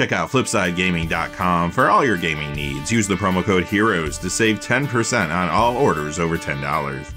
Check out FlipsideGaming.com for all your gaming needs. Use the promo code HEROES to save 10% on all orders over $10.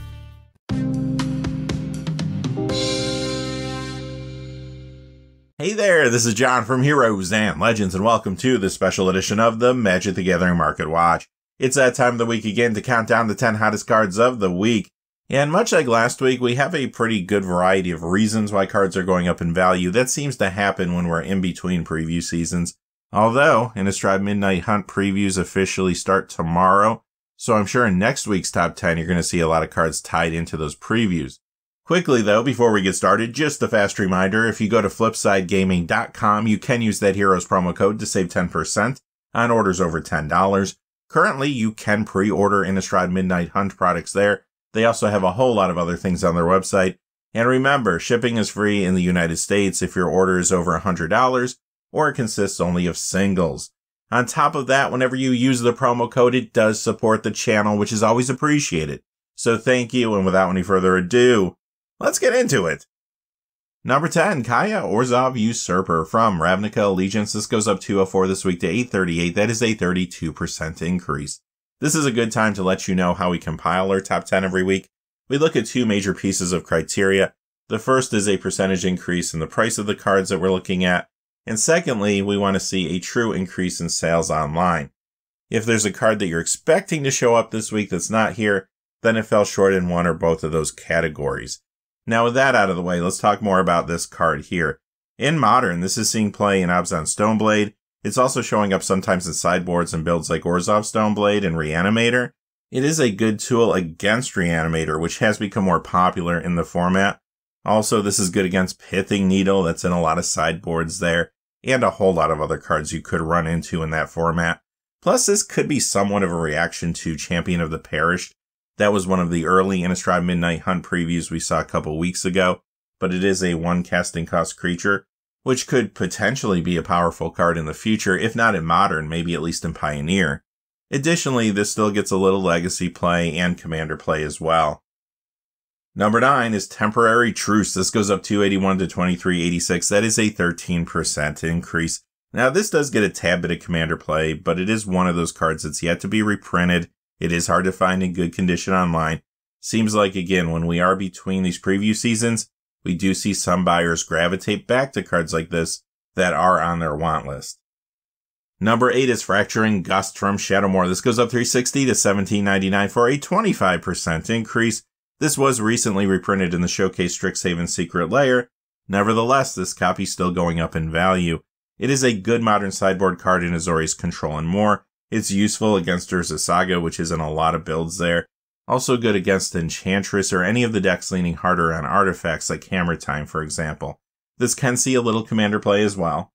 Hey there, this is John from Heroes and Legends, and welcome to this special edition of the Magic the Gathering Market Watch. It's that time of the week again to count down the 10 hottest cards of the week. And much like last week, we have a pretty good variety of reasons why cards are going up in value. That seems to happen when we're in between preview seasons. Although, Innistrad Midnight Hunt previews officially start tomorrow, so I'm sure in next week's top 10 you're going to see a lot of cards tied into those previews. Quickly though, before we get started, just a fast reminder, if you go to flipsidegaming.com, you can use that Heroes promo code to save 10% on orders over $10. Currently, you can pre-order Innistrad Midnight Hunt products there. They also have a whole lot of other things on their website. And remember, shipping is free in the United States if your order is over $100 or it consists only of singles. On top of that, whenever you use the promo code, it does support the channel, which is always appreciated. So thank you. And without any further ado, let's get into it. Number 10, Kaya Orzhov Usurper from Ravnica Allegiance. This goes up 204 this week to 838. That is a 32% increase. This is a good time to let you know how we compile our top 10 every week. We look at two major pieces of criteria. The first is a percentage increase in the price of the cards that we're looking at. And secondly, we want to see a true increase in sales online. If there's a card that you're expecting to show up this week that's not here, then it fell short in one or both of those categories. Now with that out of the way, let's talk more about this card here. In Modern, this is seeing play in Abzan Stoneblade, it's also showing up sometimes in sideboards and builds like Orzhov Stoneblade and Reanimator. It is a good tool against Reanimator, which has become more popular in the format. Also, this is good against Pithing Needle, that's in a lot of sideboards there, and a whole lot of other cards you could run into in that format. Plus, this could be somewhat of a reaction to Champion of the Perished. That was one of the early Innistrad Midnight Hunt previews we saw a couple weeks ago, but it is a one casting cost creature, which could potentially be a powerful card in the future, if not in Modern, maybe at least in Pioneer. Additionally, this still gets a little legacy play and commander play as well. Number 9 is Temporary Truce. This goes up 281 to 2386. That is a 13% increase. Now, this does get a tad bit of commander play, but it is one of those cards that's yet to be reprinted. It is hard to find in good condition online. Seems like, again, when we are between these preview seasons, we do see some buyers gravitate back to cards like this that are on their want list. Number eight is Fracturing Gust from Shadowmoor. This goes up 360 to 1799 for a 25% increase. This was recently reprinted in the Showcase Strixhaven Secret Lair. Nevertheless, this copy still going up in value. It is a good modern sideboard card in Azorius Control and more. It's useful against Urza Saga, which is in a lot of builds there. Also good against Enchantress or any of the decks leaning harder on artifacts like Hammer Time, for example. This can see a little commander play as well.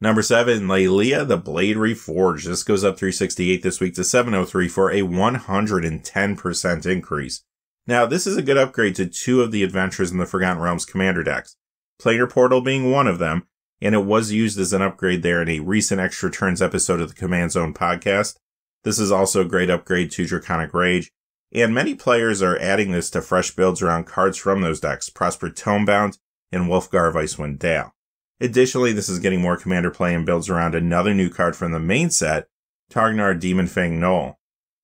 Number seven, Laelia the Blade Reforged. This goes up 368 this week to 703 for a 110% increase. Now, this is a good upgrade to two of the adventures in the Forgotten Realms commander decks. Planar Portal being one of them, and it was used as an upgrade there in a recent Extra Turns episode of the Command Zone podcast. This is also a great upgrade to Draconic Rage, and many players are adding this to fresh builds around cards from those decks, Prosper Tomebound and Wulfgar of Icewind Dale. Additionally, this is getting more commander play and builds around another new card from the main set, Targnar Demonfang Gnoll.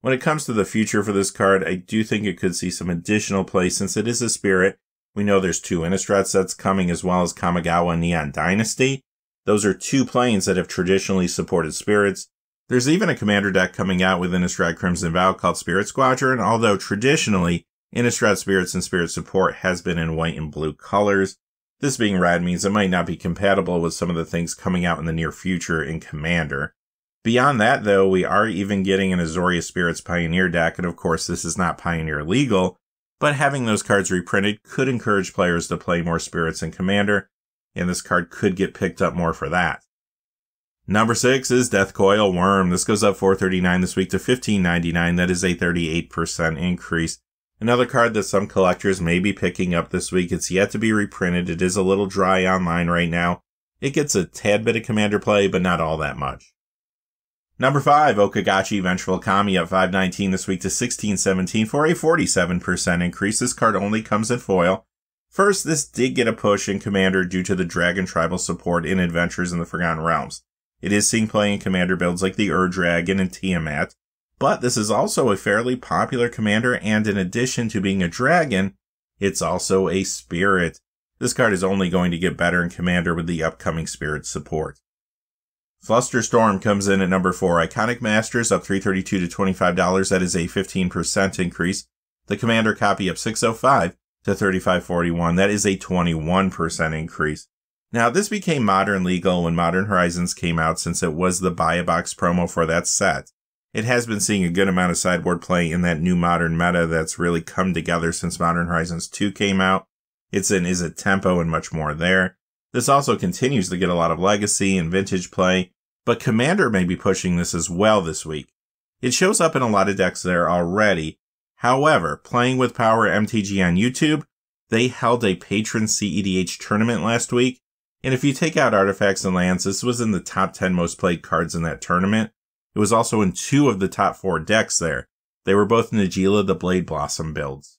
When it comes to the future for this card, I do think it could see some additional play since it is a spirit. We know there's two Innistrad sets coming as well as Kamigawa Neon Dynasty. Those are two planes that have traditionally supported spirits, there's even a commander deck coming out with Innistrad Crimson Vow called Spirit Squadron, although traditionally, Innistrad Spirits and Spirit Support has been in white and blue colors. This being red means it might not be compatible with some of the things coming out in the near future in Commander. Beyond that, though, we are even getting an Azorius Spirits Pioneer deck, and of course, this is not Pioneer legal, but having those cards reprinted could encourage players to play more Spirits in Commander, and this card could get picked up more for that. Number six is Deathcoil Wurm. This goes up 439 this week to 1599. That is a 38% increase. Another card that some collectors may be picking up this week. It's yet to be reprinted. It is a little dry online right now. It gets a tad bit of commander play, but not all that much. Number five, O-Kagachi Vengeful Kami up 519 this week to 1617 for a 47% increase. This card only comes in foil. First, this did get a push in Commander due to the Dragon Tribal support in Adventures in the Forgotten Realms. It is seen playing commander builds like the Ur Dragon and Tiamat, but this is also a fairly popular commander, and in addition to being a dragon, it's also a spirit. This card is only going to get better in commander with the upcoming spirit support. Flusterstorm comes in at number 4. Iconic Masters up 332 to $25. That is a 15% increase. The Commander copy up 605 to 3541. That is a 21% increase. Now, this became modern legal when Modern Horizons came out since it was the buy a box promo for that set. It has been seeing a good amount of sideboard play in that new modern meta that's really come together since Modern Horizons 2 came out. It's in Izzet Tempo and much more there. This also continues to get a lot of legacy and vintage play, but Commander may be pushing this as well this week. It shows up in a lot of decks there already. However, playing with Power MTG on YouTube, they held a patron CEDH tournament last week, and if you take out artifacts and lands, this was in the top 10 most played cards in that tournament. It was also in two of the top four decks there. They were both Najeela the Blade Blossom builds.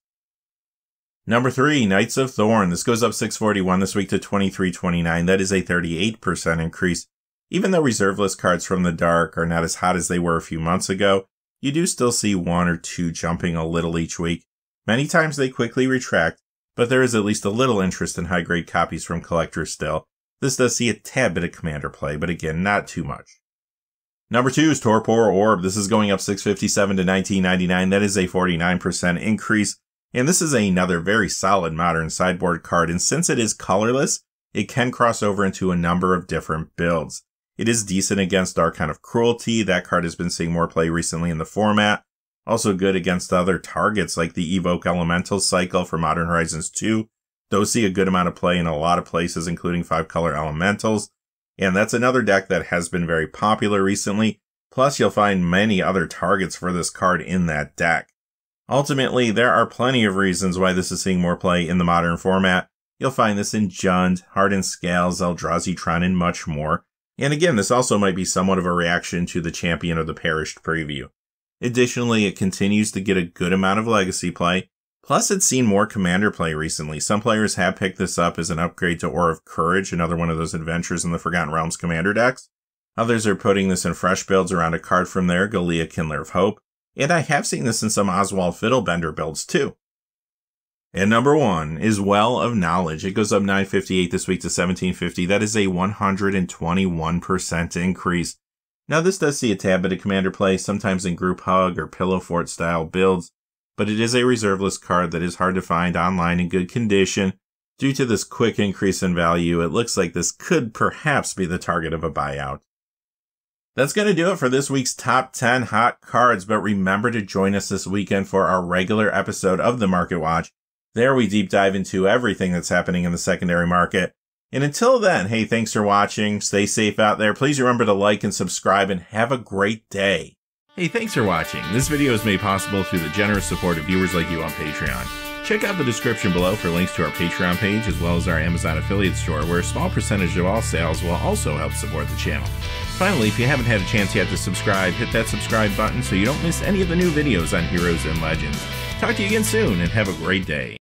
Number three, Knights of Thorn. This goes up 641 this week to 2329. That is a 38% increase. Even though reserve list cards from the dark are not as hot as they were a few months ago, you do still see one or two jumping a little each week. Many times they quickly retract, but there is at least a little interest in high grade copies from collectors still. This does see a tad bit of commander play, but again, not too much. Number two is Torpor Orb. This is going up 657 to 1999. That is a 49% increase. And this is another very solid modern sideboard card, and since it is colorless, it can cross over into a number of different builds. It is decent against Archon of Cruelty. That card has been seeing more play recently in the format. Also good against other targets like the Evoke Elemental cycle for Modern Horizons 2. Those see a good amount of play in a lot of places, including five color elementals. And that's another deck that has been very popular recently. Plus, you'll find many other targets for this card in that deck. Ultimately, there are plenty of reasons why this is seeing more play in the modern format. You'll find this in Jund, Hardened Scales, Eldrazi Tron, and much more. And again, this also might be somewhat of a reaction to the Champion of the Perished preview. Additionally, it continues to get a good amount of legacy play. Plus, it's seen more commander play recently. Some players have picked this up as an upgrade to Aura of Courage, another one of those adventures in the Forgotten Realms commander decks. Others are putting this in fresh builds around a card from there, Galea Kindler of Hope. And I have seen this in some Oswald Fiddlebender builds too. And number one is Well of Knowledge. It goes up 958 this week to 1750. That is a 121% increase. Now this does see a tad bit of commander play, sometimes in group hug or pillow fort style builds, but it is a reserve list card that is hard to find online in good condition. Due to this quick increase in value, it looks like this could perhaps be the target of a buyout. That's going to do it for this week's top 10 hot cards, but remember to join us this weekend for our regular episode of the Market Watch. There we deep dive into everything that's happening in the secondary market. And until then, hey, thanks for watching. Stay safe out there. Please remember to like and subscribe and have a great day. Hey, thanks for watching. This video is made possible through the generous support of viewers like you on Patreon. Check out the description below for links to our Patreon page as well as our Amazon affiliate store, where a small percentage of all sales will also help support the channel. Finally, if you haven't had a chance yet to subscribe, hit that subscribe button so you don't miss any of the new videos on Heroes and Legends. Talk to you again soon and have a great day.